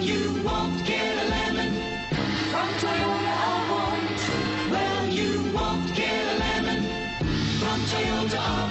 you won't get a lemon from Toyota. Well, you won't get a lemon from Toyota.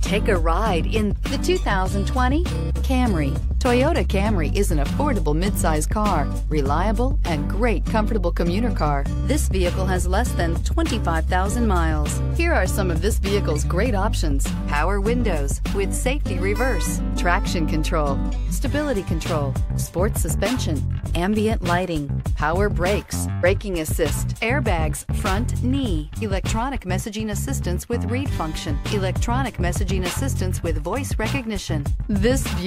Take a ride in the 2020 Camry. Toyota Camry is an affordable midsize car, reliable and great comfortable commuter car. This vehicle has less than 25,000 miles. Here are some of this vehicle's great options. Power windows with safety reverse, traction control, stability control, sports suspension, ambient lighting, power brakes, braking assist, airbags, front knee, electronic messaging assistance with read function, electronic messaging assistance with voice recognition. This